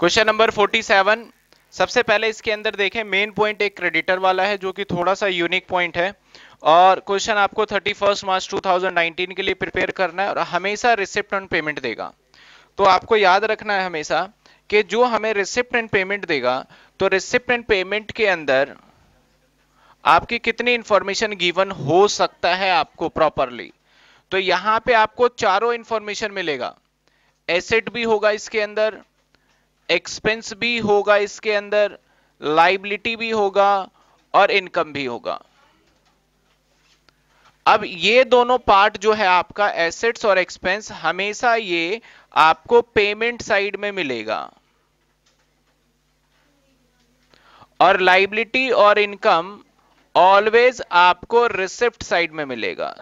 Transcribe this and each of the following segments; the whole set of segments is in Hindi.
क्वेश्चन नंबर 47 सबसे पहले इसके अंदर देखें मेन पॉइंट एक क्रेडिटर वाला है, जो कि थोड़ा सा यूनिक पॉइंट है। और क्वेश्चन आपको 31 मार्च 2019 के लिए प्रिपेयर करना है और हमेशा रिसिप्ट ऑन पेमेंट देगा। तो आपको याद रखना है हमेशा कि जो हमें रिसिप्ट एंड पेमेंट देगा तो रिसिप्ट एंड पेमेंट के अंदर आपकी कितनी इंफॉर्मेशन गिवन हो सकता है आपको प्रॉपरली तो यहाँ पे आपको चारों इंफॉर्मेशन मिलेगा। एसेट भी होगा इसके अंदर एक्सपेंस भी होगा इसके अंदर लाइबिलिटी भी होगा और इनकम भी होगा। अब ये दोनों पार्ट जो है आपका एसेट्स और एक्सपेंस हमेशा ये आपको पेमेंट साइड में मिलेगा। और लाइबिलिटी और इनकम ऑलवेज आपको रिसिप्ट साइड में मिलेगा।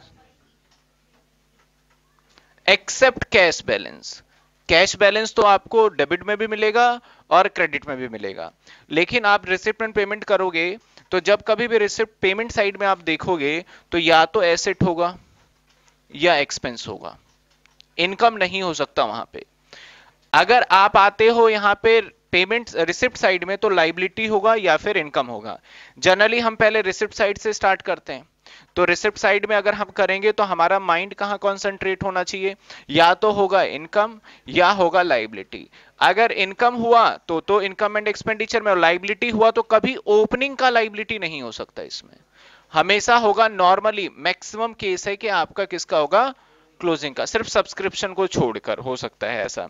Except cash balance cash balance तो आपको डेबिट में भी मिलेगा और क्रेडिट में भी मिलेगा। लेकिन आप रिसिप्ट पेमेंट करोगे तो जब कभी भी रिसिप्ट पेमेंट साइड में आप देखोगे तो या तो एसेट होगा या एक्सपेंस होगा। इनकम नहीं हो सकता वहाँ पे। अगर आप आते हो यहाँ पे पेमेंट, रिसिप्ट साइड में तो लाइबिलिटी होगा या फिर इनकम होगा। जनरली हम पहले रिसिप्ट साइड से स्टार्ट करते हैं। तो रिसिप्ट साइड में अगर हम करेंगे तो हमारा माइंड कहाँ कॉन्सेंट्रेट होना चाहिए? या तो होगा इनकम या होगा लाइबिलिटी अगर इनकम हुआ तो तो इनकम एंड एक्सपेंडिचर में लाइबिलिटी हुआ तो कभी ओपनिंग का लाइबिलिटी नहीं हो सकता इसमें। हमेशा होगा नॉर्मली मैक्सिमम केस है कि आपका किसका होगा? क्लोजिंग का। सिर्फ़ सब्सक्रिप्शन को छोड़कर, हो सकता है ऐसा।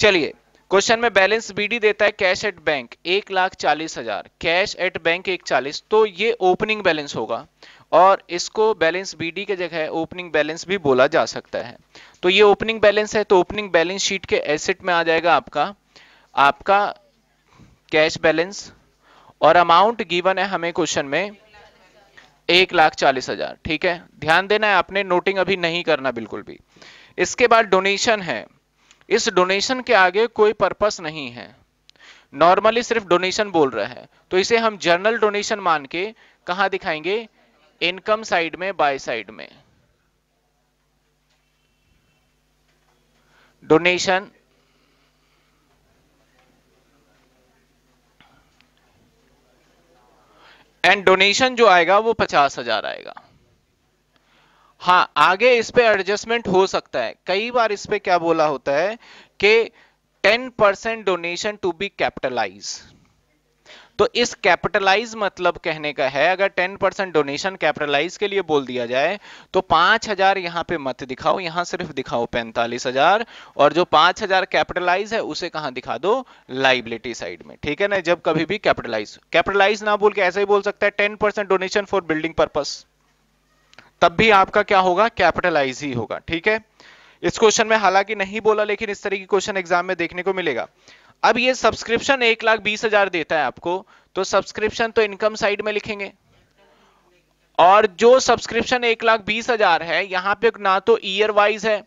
चलिए क्वेश्चन में बैलेंस बीडी देता है कैश एट बैंक एक लाख चालीस हज़ार। कैश एट बैंक एक चालीस तो ये ओपनिंग बैलेंस होगा। और इसको बैलेंस बीडी के जगह ओपनिंग बैलेंस भी बोला जा सकता है। तो ये ओपनिंग बैलेंस है तो ओपनिंग बैलेंस शीट के एसेट में आ जाएगा आपका आपका कैश बैलेंस और अमाउंट गिवन है हमें क्वेश्चन में एक लाख चालीस हज़ार, ठीक है? ध्यान देना है, आपने नोटिंग अभी नहीं करना बिल्कुल भी। इसके बाद डोनेशन है। इस डोनेशन के आगे कोई पर्पस नहीं है। नॉर्मली सिर्फ़ डोनेशन बोल रहा है। तो इसे हम जर्नल डोनेशन मान के कहा दिखाएँगे? इनकम साइड में, बाय साइड में। डोनेशन। एंड डोनेशन जो आएगा, वो पचास हज़ार आएगा। हाँ आगे इस पे एडजस्टमेंट हो सकता है। कई बार इस पे क्या बोला होता है कि 10 percent donation to be capitalise तो इस कैपिटलाइज मतलब कहने का है, अगर 10 परसेंट डोनेशन कैपिटलाइज के लिए बोल दिया जाए तो पाँच हज़ार यहाँ पे मत दिखाओ, यहाँ सिर्फ़ दिखाओ पैंतालीस हज़ार, और जो पाँच हज़ार कैपिटलाइज है, उसे कहाँ दिखा दो? लाइबिलिटी साइड में, ठीक है ना? जब कभी भी कैपिटलाइज कैपिटलाइज ना बोल के ऐसे ही बोल सकता है ten percent donation for building purpose तब भी आपका क्या होगा? कैपिटलाइज ही होगा, ठीक है? इस क्वेश्चन में हालाँकि नहीं बोला, लेकिन इस तरह की क्वेश्चन एग्ज़ाम में देखने को मिलेगा। अब ये सब्सक्रिप्शन एक लाख बीस हज़ार देता है आपको तो सब्सक्रिप्शन तो इनकम साइड में लिखेंगे। और जो सब्सक्रिप्शन एक लाख बीस हज़ार है, यहाँ पे ना तो ईयर वाइज है,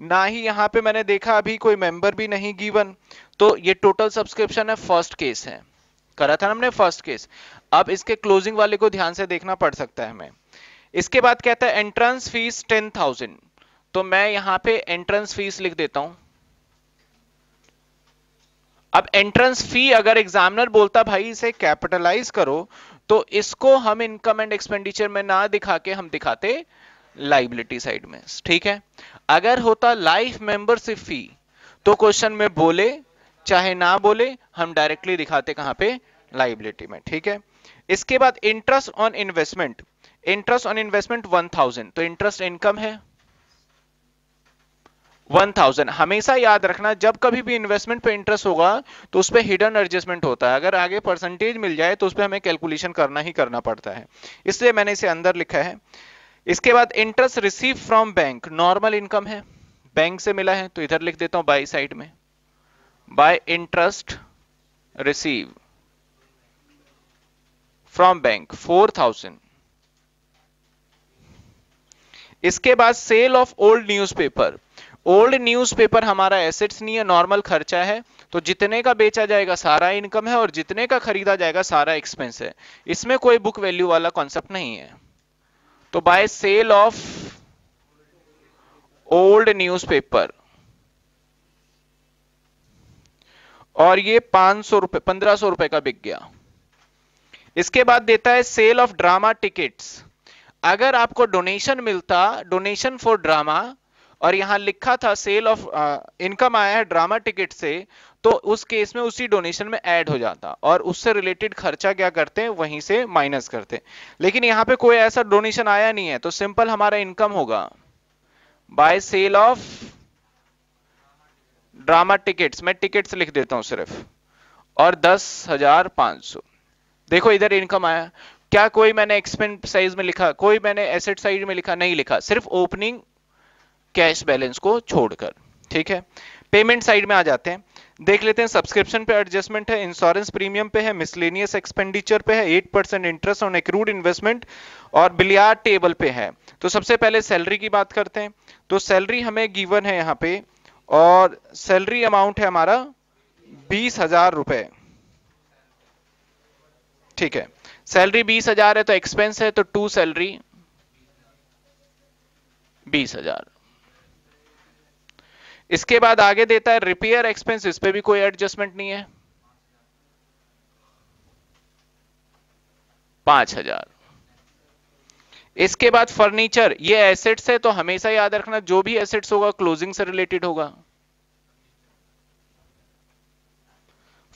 ना ही यहाँ पे मैंने देखा अभी कोई मेंबर भी नहीं गिवन तो ये टोटल सब्सक्रिप्शन है फ़र्स्ट केस है। करा था हमने फ़र्स्ट केस अब इसके क्लोजिंग वाले को ध्यान से देखना पड़ सकता है हमें। इसके बाद कहता है एंट्रेंस फ़ीस टेन थाउज़ेंड तो मैं यहाँ पे एंट्रेंस फ़ीस लिख देता हूँ। अब एंट्रेंस फ़ी अगर एग्जामिनर बोलता, भाई, इसे कैपिटलाइज करो तो इसको हम इनकम एंड एक्सपेंडिचर में ना दिखा के हम दिखाते लाइबिलिटी साइड में। ठीक है? अगर होता लाइफ मेंबरशिप फ़ी तो क्वेश्चन में बोले, चाहे ना बोले, हम डायरेक्टली दिखाते कहाँ पे? लाइबिलिटी में। ठीक है? इसके बाद interest on investment interest on investment one thousand तो इंटरेस्ट इनकम है। वन थाउज़ेंड हमेशा याद रखना, जब कभी भी इन्वेस्टमेंट पे इंटरेस्ट होगा तो उस पर हिडन एडजस्टमेंट होता है। अगर आगे परसेंटेज मिल जाए तो उस पर हमें कैलकुलेशन करना ही करना पड़ता है। इसलिए मैंने इसे अंदर लिखा है। इसके बाद interest receive from bank normal income है। बैंक से मिला है तो इधर लिख देता हूँ बाई साइड में। By interest receive from bank four thousand इसके बाद sale of old newspaper old newspaper हमारा एसेट्स नहीं है नॉर्मल खर्चा है तो जितने का बेचा जाएगा सारा इनकम है और जितने का खरीदा जाएगा सारा एक्सपेंस है। इसमें कोई बुक वैल्यू वाला कॉन्सेप्ट नहीं है। तो by sale of old newspaper और ये पाँच सौ रुपए, पंद्रह सौ रुपए का बिक गया। इसके बाद देता है सेल ऑफ़ ड्रामा टिकट्स अगर आपको डोनेशन मिलता डोनेशन फॉर ड्रामा और यहाँ लिखा था सेल ऑफ़ इनकम आया है ड्रामा टिकट से तो उस केस में उसी डोनेशन में ऐड हो जाता और उससे रिलेटेड खर्चा क्या करते हैं? वहीं से माइनस करते लेकिन यहाँ पे कोई ऐसा डोनेशन आया नहीं है तो सिंपल हमारा इनकम होगा। By sale of drama tickets मैं टिकट्स लिख देता हूँ सिर्फ़। और दस हज़ार पाँच सौ। देखो इधर इनकम आया। क्या कोई मैंने एक्सपेंस साइज़ में लिखा? कोई मैंने एसेट साइड में लिखा? नहीं लिखा। सिर्फ़ ओपनिंग कैश बैलेंस को छोड़कर, ठीक है? पेमेंट साइड में आ जाते हैं। देख लेते हैं सब्सक्रिप्शन पे एडजस्टमेंट है इंश्योरेंस प्रीमियम पे है मिसलेनियस एक्सपेंडिचर पे है eight percent interest on accrued investment और बिलियार्ड टेबल पे है। तो सबसे पहले सैलरी की बात करते हैं। तो सैलरी हमें गिवन है यहाँ पे और सैलरी अमाउंट है हमारा बीस हज़ार रुपए। ठीक है? सैलरी बीस हज़ार है तो एक्सपेंस है तो टू सैलरी बीस हज़ार। इसके बाद आगे देता है रिपेयर एक्सपेंस इस पे भी कोई एडजस्टमेंट नहीं है। पाँच हज़ार। इसके बाद फर्नीचर ये एसेट्स है तो हमेशा याद रखना, जो भी एसेट्स होगा क्लोजिंग से रिलेटेड होगा।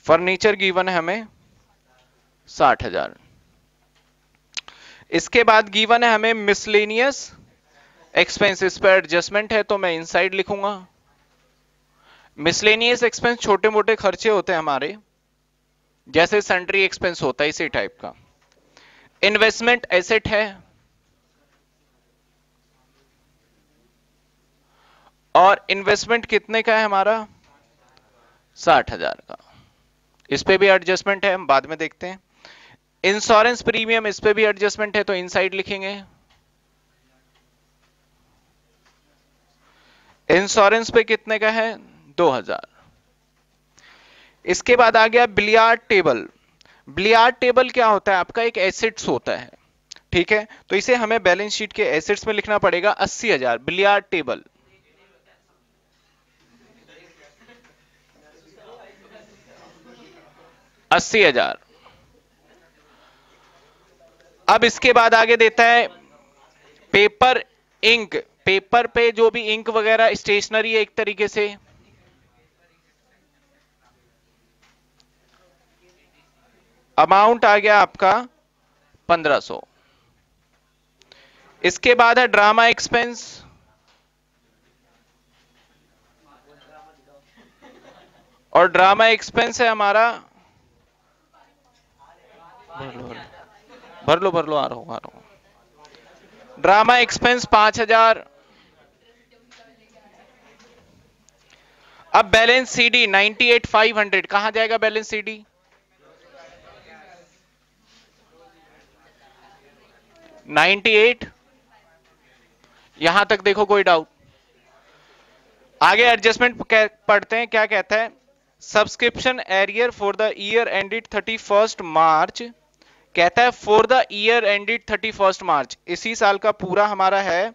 फर्नीचर गिवन है हमें साठ हज़ार। इसके बाद गिवन है हमें मिसलेनियस एक्सपेंसेस पर एडजस्टमेंट है तो मैं इनसाइड लिखूँगा। मिसलेनियस एक्सपेंस छोटे मोटे खर्चे होते हैं हमारे, जैसे सेंट्री एक्सपेंस होता है इसी टाइप का। इन्वेस्टमेंट एसेट है। और इन्वेस्टमेंट कितने का है हमारा? साठ हज़ार का। इस पे भी एडजस्टमेंट है, हम बाद में देखते हैं। इंश्योरेंस प्रीमियम इस पे भी एडजस्टमेंट है तो इनसाइड लिखेंगे। इंश्योरेंस पे कितने का है? 2000 इसके बाद आ गया बिलियार्ड टेबल। बिलियार्ड टेबल क्या होता है? आपका एक एसेट्स होता है। ठीक है? तो इसे हमें बैलेंस शीट के एसेट्स में लिखना पड़ेगा अस्सी हज़ार। Billiard table. अस्सी हज़ार। अब इसके बाद आगे देता है पेपर इंक। पेपर पे जो भी इंक वगैरह स्टेशनरी है एक तरीके से अमाउंट आ गया आपका 1500 इसके बाद है ड्रामा एक्सपेंस। और ड्रामा एक्सपेंस है हमारा। भर लो भर लो, आ रहा हूँ, आ रहा हूँ। ड्रामा एक्सपेंस पाँच हज़ार। अब balance CD ninety eight five hundred. कहाँ जाएगा बैलेंस सीडी? 98 यहाँ तक देखो कोई डाउट आगे एडजस्टमेंट पढ़ते हैं, क्या कहता है? Subscription arrear for the year ended thirty first March कहता है for the year ended thirty first March इसी साल का पूरा हमारा है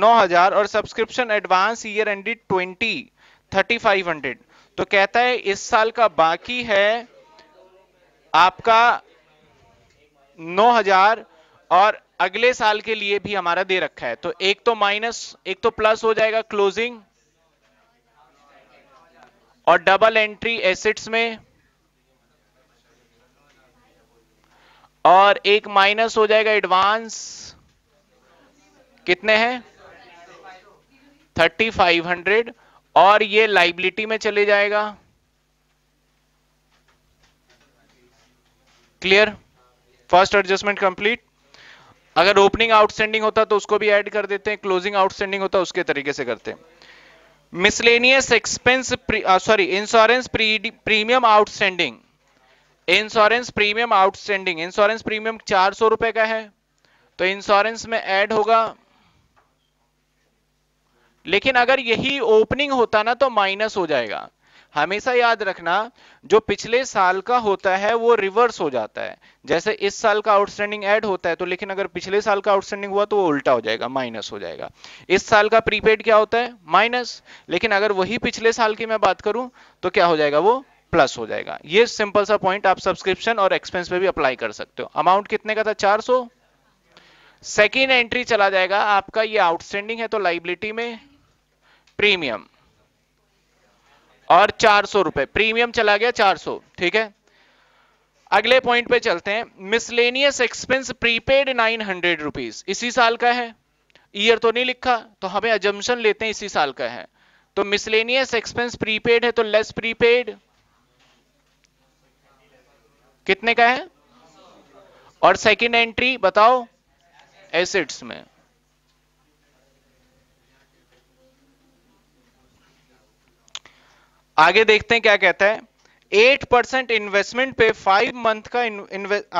9000 और सब्सक्रिप्शन एडवांस ईयर एंडेड 20 3500 तो कहता है, इस साल का बाकी है आपका 9000 और अगले साल के लिए भी हमारा दे रखा है। तो एक तो माइनस, एक तो प्लस हो जाएगा क्लोजिंग और डबल एंट्री एसेट्स में और एक माइनस हो जाएगा एडवांस। कितने हैं? Thirty five hundred. और ये लाइबिलिटी में चले जाएगा। क्लियर? First adjustment complete. अगर ओपनिंग आउटस्टैंडिंग होता तो उसको भी ऐड कर देते हैं क्लोजिंग आउटस्टैंडिंग होता उसके तरीके से करते हैं। Miscellaneous expense sorry insurance premium outstanding insurance premium outstanding insurance premium चार सौ रुपए का है तो इंश्योरेंस में ऐड होगा। लेकिन अगर यही ओपनिंग होता ना तो माइनस हो जाएगा। हमेशा याद रखना, जो पिछले साल का होता है, वो रिवर्स हो जाता है। जैसे इस साल का आउटस्टैंडिंग ऐड होता है तो लेकिन अगर पिछले साल का आउटस्टैंडिंग हुआ तो वो उल्टा हो जाएगा माइनस हो जाएगा। इस साल का प्रीपेड क्या होता है? माइनस लेकिन अगर वही पिछले साल की मैं बात करूँ तो क्या हो जाएगा? वो प्लस हो जाएगा। ये सिंपल सा पॉइंट आप सब्सक्रिप्शन और एक्सपेंस पे भी अप्लाई कर सकते हो। अमाउंट कितने का था? 400 सेकेंड एंट्री चला जाएगा आपका, ये आउटस्टैंडिंग है तो लाइबिलिटी में प्रीमियम और चार सौ रुपए। प्रीमियम चला गया 400 ठीक है? अगले पॉइंट पे चलते हैं। Miscellaneous expense prepaid nine hundred rupees इसी साल का है। ईयर तो नहीं लिखा तो हमें अजम्पन लेते हैं इसी साल का है। तो मिसलेनियस एक्सपेंस प्रीपेड है तो लेस प्रीपेड कितने का है? और सेकंड एंट्री बताओ। एसिड्स में। आगे देखते हैं क्या कहता है। एट परसेंट इन्वेस्टमेंट पे फाइव मंथ का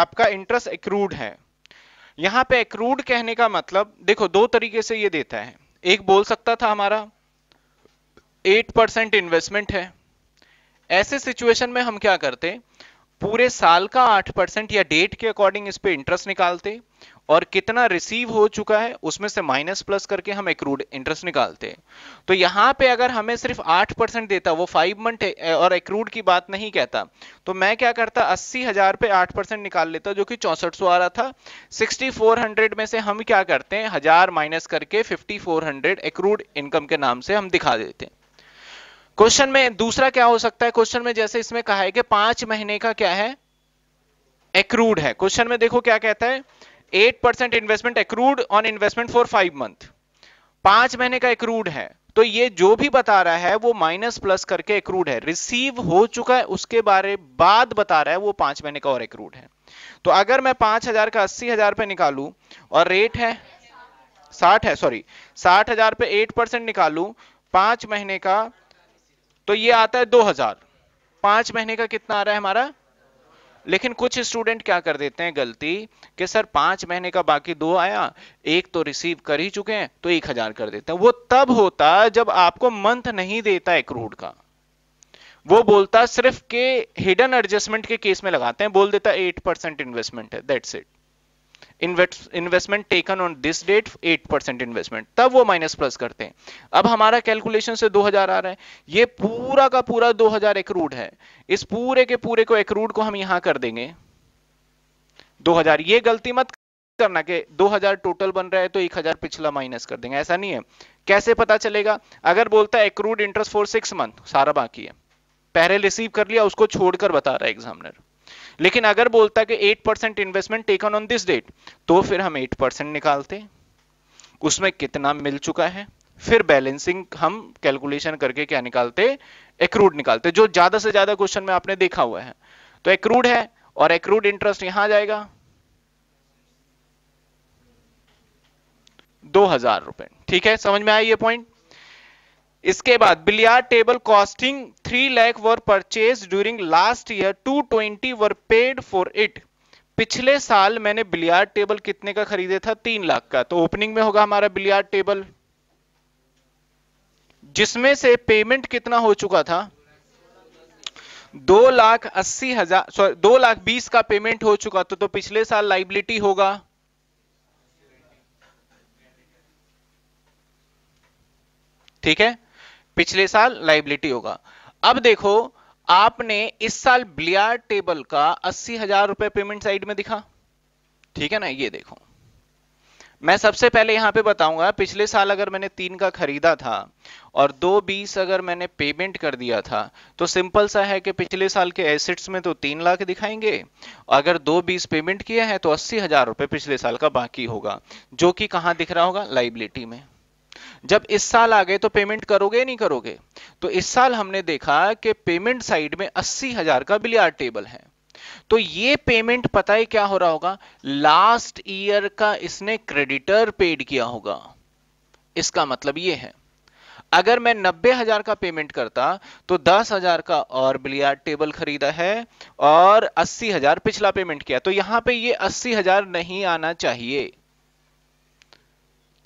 आपका इंटरेस्ट एक्रूड है। यहाँ पे एक्रूड कहने का मतलब देखो, दो तरीके से ये देता है। एक बोल सकता था हमारा, एट परसेंट इन्वेस्टमेंट है। ऐसे सिचुएशन में हम क्या करते, पूरे साल का आठ परसेंट या डेट के अकॉर्डिंग इस पे इंटरेस्ट निकालते और कितना रिसीव हो चुका है, उसमें से माइनस प्लस करके हम एक्रूड इंटरेस्ट निकालते हैं। तो यहाँ पे अगर हमें सिर्फ़ आठ परसेंट देता, वो फाइव मंथ और एक्रूड की बात नहीं कहता तो मैं क्या करता, अस्सी हज़ार पे आठ परसेंट निकाल लेता, जो कि चौसठ सौ आ रहा था। सिक्सटी फोर हंड्रेड में से हम क्या करते हैं, हज़ार माइनस करके fifty four hundred accrued income के नाम से हम दिखा देते हैं। क्वेश्चन में दूसरा क्या हो सकता है? क्वेश्चन में जैसे इसमें कहा है कि पाँच महीने का क्या है? एक्रूड है। क्वेश्चन में देखो क्या कहता है eight percent investment accrued on investment for five month पाँच महीने का एक्रूड है। तो ये जो भी बता रहा है, वो माइनस प्लस करके एक्रूड है। रिसीव हो चुका है, उसके बारे बाद बता रहा है, वो पाँच महीने का और एक्रूड है। तो अगर मैं पाँच हज़ार का अस्सी हज़ार पे निकालू, और रेट है साठ है सॉरी साठ हज़ार पे एट परसेंट निकालू, पाँच महीने का तो ये आता है दो हज़ार। पाँच महीने का कितना आ रहा है हमारा? लेकिन कुछ स्टूडेंट क्या कर देते हैं गलती कि सर, पाँच महीने का बाकी दो आया, एक तो रिसीव कर ही चुके हैं तो एक हज़ार कर देते हैं। वो तब होता जब आपको मंथ नहीं देता एक एक्रूड का। वो बोलता सिर्फ़ के हिडन एडजस्टमेंट के केस में लगाते हैं, बोल देता एट परसेंट इन्वेस्टमेंट है that's it investment taken on this date eight percent investment तब वो माइनस प्लस करते हैं। अब हमारा कैलकुलेशन से 2000 आ रहा है। ये पूरा का पूरा 2000 एक्रूड है। इस पूरे के पूरे को एक्रूड को हम यहाँ कर देंगे। 2000 ये गलती मत करना कि 2000 टोटल बन रहा है तो 1000 पिछला माइनस कर देंगे। ऐसा नहीं है। कैसे पता चलेगा? अगर बोलता है accrued interest for six month सारा बाकी है। पहले रिसीव कर लिया, उसको छोड़कर बता रहा है एग्जामिनर लेकिन अगर बोलता कि 8 percent investment taken on this date तो फिर हम 8 परसेंट निकालते उसमें कितना मिल चुका है? फिर बैलेंसिंग हम कैलकुलेशन करके क्या निकालते? एक्रूड निकालते, जो ज़्यादा से ज़्यादा क्वेश्चन में आपने देखा हुआ है। तो एक्रूड है और एक्रूड इंटरेस्ट यहाँ जाएगा। दो हज़ार रुपए। ठीक है? समझ में आया ये पॉइंट इसके बाद billiard table costing three lakh were purchase during last year two twenty were paid for it पिछले साल मैंने बिलियार्ड टेबल कितने का खरीदे था? तीन लाख का। तो ओपनिंग में होगा हमारा बिलियार्ड टेबल। जिसमें से पेमेंट कितना हो चुका था? दो लाख अस्सी हज़ार सॉरी दो लाख बीस का पेमेंट हो चुका तो, तो पिछले साल लाइबिलिटी होगा। ठीक है? पिछले साल लाइबिलिटी होगा। अब देखो, आपने इस साल ब्लियार टेबल का अस्सी हज़ार रुपए पेमेंट साइड में दिखा। ठीक है ना? ये देखो। मैं सबसे पहले यहाँ पे बताऊँगा, पिछले साल अगर मैंने तीन का खरीदा था और दो बीस अगर मैंने पेमेंट कर दिया था तो सिंपल सा है कि पिछले साल के एसेट्स में तो तीन लाख दिखाएँगे। अगर दो बीस पेमेंट किया है तो अस्सी हज़ार रुपए पिछले साल का बाकी होगा। जो कि कहाँ दिख रहा होगा? लाइबिलिटी में। जब इस साल आ गए तो पेमेंट करोगे नहीं करोगे? तो इस साल हमने देखा कि पेमेंट साइड में अस्सी हज़ार का बिलियार्ड टेबल है। तो ये पेमेंट पता है क्या हो रहा होगा? लास्ट ईयर का इसने क्रेडिटर पेड किया होगा। इसका मतलब ये है, अगर मैं नब्बे हज़ार का पेमेंट करता तो दस हज़ार का और बिलियार्ड टेबल खरीदा है और अस्सी हज़ार पिछला पेमेंट किया। तो यहाँ पे ये अस्सी हज़ार नहीं आना चाहिए।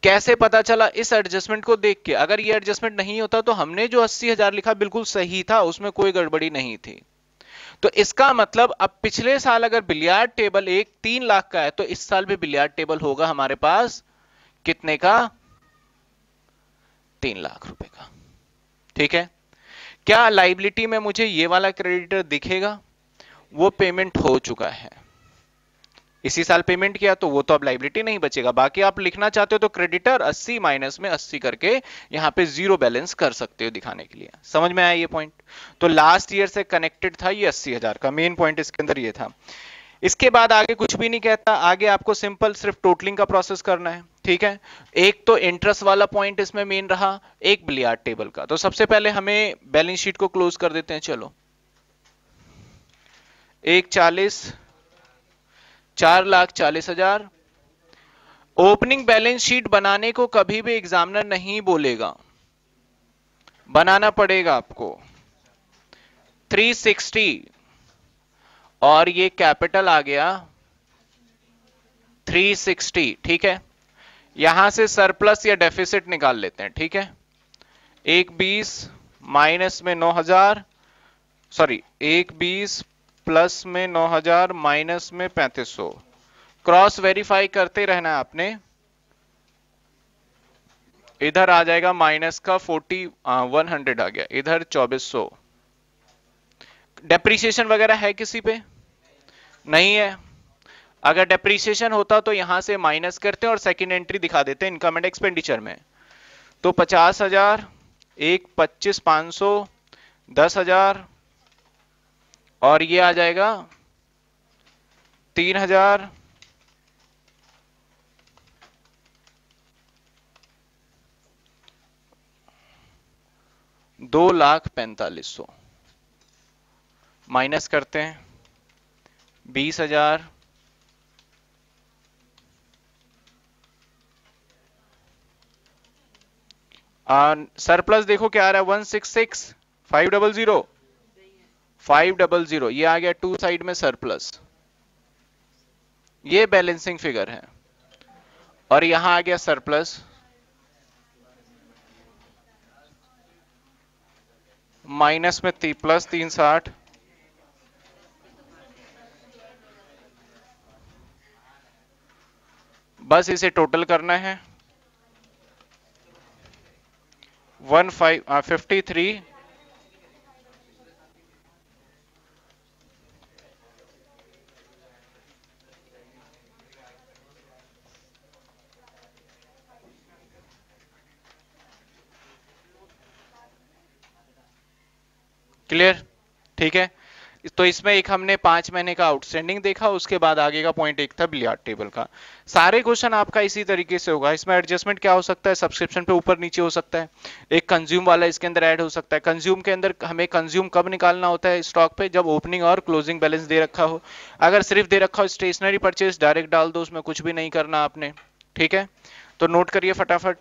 कैसे पता चला इस एडजस्टमेंट को देख के? अगर ये एडजस्टमेंट नहीं होता तो हमने जो अस्सी हज़ार लिखा बिल्कुल सही था, उसमें कोई गड़बड़ी नहीं थी। तो इसका मतलब अब पिछले साल अगर बिलियार्ड टेबल एक तीन लाख का है तो इस साल भी बिलियार्ड टेबल होगा हमारे पास कितने का? तीन लाख रुपए का। ठीक है? क्या लाइबिलिटी में मुझे ये वाला क्रेडिटर दिखेगा? वो पेमेंट हो चुका है। इसी साल पेमेंट किया तो वो तो अब लाइबिलिटी नहीं बचेगा। बाकी आप लिखना चाहते हो तो क्रेडिटर 80 माइनस में 80 करके यहाँ पे ज़ीरो बैलेंस कर सकते हो दिखाने के लिए। समझ में आया ये पॉइंट तो लास्ट ईयर से कनेक्टेड था ये अस्सी का। मेन पॉइंट इसके अंदर ये था। इसके बाद आगे कुछ भी नहीं कहता। आगे आपको सिंपल सिर्फ़ टोटलिंग का प्रोसेस करना है। ठीक है? एक तो इंटरेस्ट वाला पॉइंट इसमें मेन रहा, एक बिलियार्ड टेबल का। तो सबसे पहले हमें बैलेंस शीट को क्लोज कर देते हैं, चलो। एक चालीस चार लाख चालीस हज़ार। ओपनिंग बैलेंस शीट बनाने को कभी भी एग्जामिनर नहीं बोलेगा। बनाना पड़ेगा आपको। 360 और ये कैपिटल आ गया। 360 ठीक है? यहाँ से सरप्लस या डेफिसिट निकाल लेते हैं, ठीक है? एक बीस माइनस में नौ हज़ार। सॉरी, एक बीस प्लस में नौ हज़ार, माइनस में पैंतीस सौ। क्रॉस वेरीफाई करते रहना है आपने। इधर आ जाएगा माइनस का फोर्टी वन हंड्रेड आ गया। इधर चौबीस सौ। डेप्रीसिएशन वगैरह है किसी पे? नहीं है। अगर डेप्रीसिएशन होता तो यहाँ से माइनस करते और सेकंड एंट्री दिखा देते इनकम एंड एक्सपेंडिचर में। तो पचास हज़ार, एक पच्चीस पाँच सौ, दस हज़ार और ये आ जाएगा तीन हज़ार दो लाख पैंतालीस सौ। माइनस करते हैं, बीस हज़ार सरप्लस देखो क्या आ रहा है, one six six, five double zero. Five double zero ये आ गया टू साइड में सरप्लस ये बैलेंसिंग फिगर है. और यहाँ आ गया सरप्लस माइनस में ती, प्लस तीन साठ. बस इसे टोटल करना है. One five fifty three clear ठीक है? तो इसमें एक हमने पाँच महीने का आउटस्टैंडिंग देखा, उसके बाद आगे का पॉइंट एक था बिलियार्ड टेबल का। सारे क्वेश्चन आपका इसी तरीके से होगा। इसमें एडजस्टमेंट क्या हो सकता है? सब्सक्रिप्शन पे ऊपर नीचे हो सकता है। एक कंज्यूम वाला इसके अंदर ऐड हो सकता है। कंज्यूम के अंदर हमें कंज्यूम कब निकालना होता है? स्टॉक पे जब ओपनिंग और क्लोजिंग बैलेंस दे रखा हो। अगर सिर्फ़ दे रखा हो स्टेशनरी परचेज डायरेक्ट डाल दो, उसमें कुछ भी नहीं करना आपने। ठीक है? तो नोट करिए फटाफट।